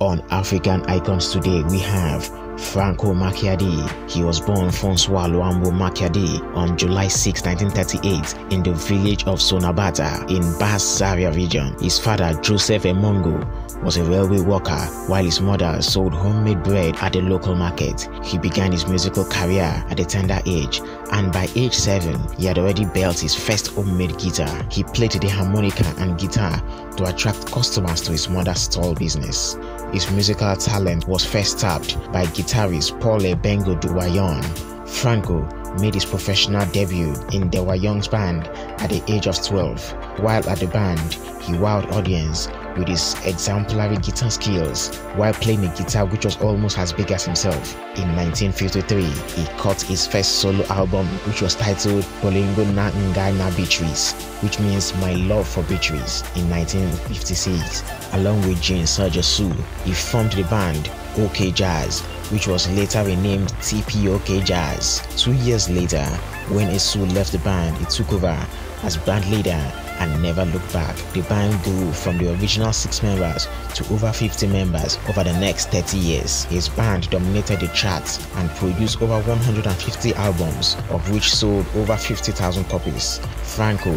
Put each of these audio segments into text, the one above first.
On African icons today, we have Franco Makiadi. He was born Francois Luambo Makiadi on July 6, 1938 in the village of Sonabata in Bas-Zaïre region. His father, Joseph Emongo, was a railway worker while his mother sold homemade bread at the local market. He began his musical career at a tender age and by age 7 he had already built his first homemade guitar. He played the harmonica and guitar to attract customers to his mother's stall business. His musical talent was first tapped by guitarist Paul Ebengo Dewayon. Franco made his professional debut in Dewayon's band at the age of 12. While at the band, he wowed audience with his exemplary guitar skills while playing a guitar which was almost as big as himself. In 1953, he cut his first solo album which was titled Bolingo na Ngai na Beatrice, which means My Love for Beatrice in 1956. Along with Jean Serge Essous, he formed the band OK Jazz, which was later renamed TPOK Jazz. Two years later, when Essous left the band, he took over as band leader and never looked back. The band grew from the original six members to over 50 members over the next 30 years. His band dominated the charts and produced over 150 albums, of which sold over 50,000 copies. Franco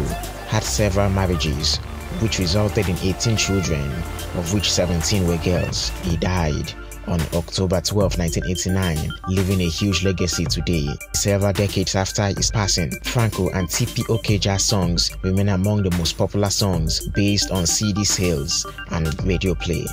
had several marriages, which resulted in 18 children, of which 17 were girls. He died on October 12, 1989, leaving a huge legacy today. Several decades after his passing, Franco and TPOK jazz songs remain among the most popular songs based on CD sales and radio play.